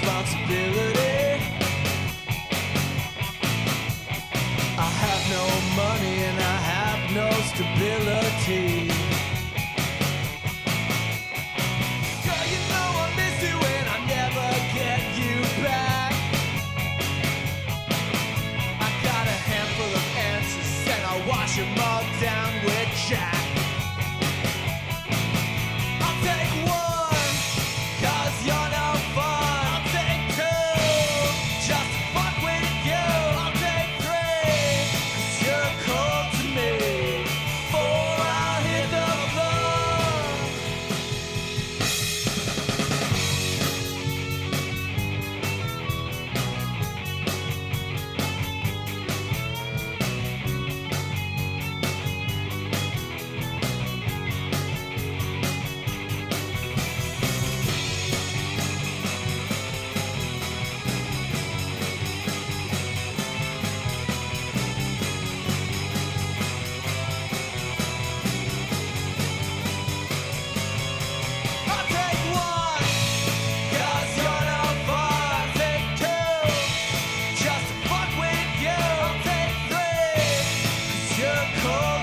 responsibility. I have no money and I have no stability. Girl, you know I miss you and I never get you back. I got a handful of answers and I wash them all down with Jack. soul.